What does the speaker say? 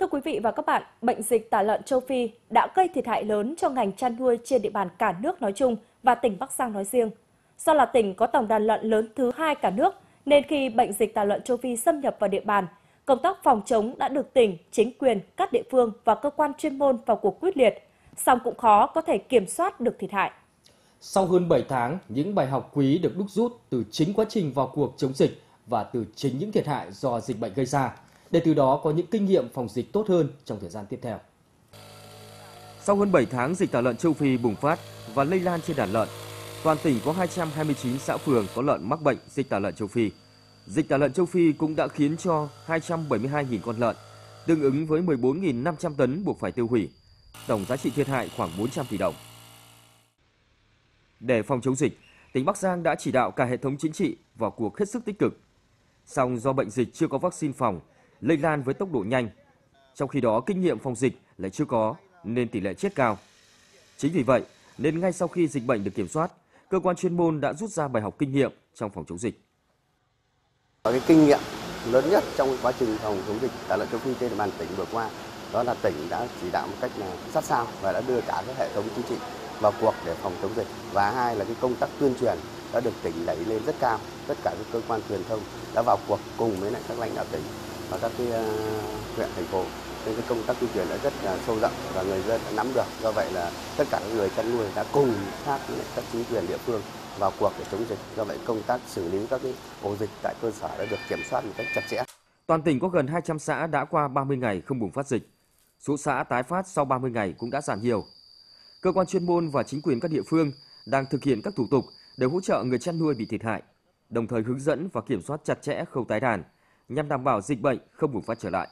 Thưa quý vị và các bạn, bệnh dịch tả lợn châu Phi đã gây thiệt hại lớn cho ngành chăn nuôi trên địa bàn cả nước nói chung và tỉnh Bắc Giang nói riêng. Do là tỉnh có tổng đàn lợn lớn thứ hai cả nước, nên khi bệnh dịch tả lợn châu Phi xâm nhập vào địa bàn, công tác phòng chống đã được tỉnh, chính quyền, các địa phương và cơ quan chuyên môn vào cuộc quyết liệt, song cũng khó có thể kiểm soát được thiệt hại. Sau hơn 7 tháng, những bài học quý được đúc rút từ chính quá trình vào cuộc chống dịch và từ chính những thiệt hại do dịch bệnh gây ra, để từ đó có những kinh nghiệm phòng dịch tốt hơn trong thời gian tiếp theo. Sau hơn 7 tháng dịch tả lợn châu Phi bùng phát và lây lan trên đàn lợn, toàn tỉnh có 229 xã phường có lợn mắc bệnh dịch tả lợn châu Phi. Dịch tả lợn châu Phi cũng đã khiến cho 272.000 con lợn, tương ứng với 14.500 tấn buộc phải tiêu hủy. Tổng giá trị thiệt hại khoảng 400 tỷ đồng. Để phòng chống dịch, tỉnh Bắc Giang đã chỉ đạo cả hệ thống chính trị vào cuộc hết sức tích cực. Song do bệnh dịch chưa có vaccine phòng, lây lan với tốc độ nhanh. Trong khi đó kinh nghiệm phòng dịch lại chưa có nên tỷ lệ chết cao. Chính vì vậy nên ngay sau khi dịch bệnh được kiểm soát, cơ quan chuyên môn đã rút ra bài học kinh nghiệm trong phòng chống dịch. Cái kinh nghiệm lớn nhất trong quá trình phòng chống dịch tả lợn châu Phi trên địa bàn tỉnh vừa qua đó là tỉnh đã chỉ đạo một cách là sát sao và đã đưa cả các hệ thống chính trị vào cuộc để phòng chống dịch và hai là cái công tác tuyên truyền đã được tỉnh đẩy lên rất cao tất cả các cơ quan truyền thông đã vào cuộc cùng với lại các lãnh đạo tỉnh và các cái à, huyện thành phố. Nên cái công tác tuyên truyền đã rất là sâu rộng và người dân đã nắm được. Do vậy là tất cả các người chăn nuôi đã cùng sát với các chính quyền địa phương vào cuộc để chống dịch. Do vậy công tác xử lý các cái ổ dịch tại cơ sở đã được kiểm soát một cách chặt chẽ. Toàn tỉnh có gần 200 xã đã qua 30 ngày không bùng phát dịch. Số xã tái phát sau 30 ngày cũng đã giảm nhiều. Cơ quan chuyên môn và chính quyền các địa phương đang thực hiện các thủ tục để hỗ trợ người chăn nuôi bị thiệt hại, đồng thời hướng dẫn và kiểm soát chặt chẽ khâu tái đàn nhằm đảm bảo dịch bệnh không bùng phát trở lại.